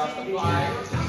Justify.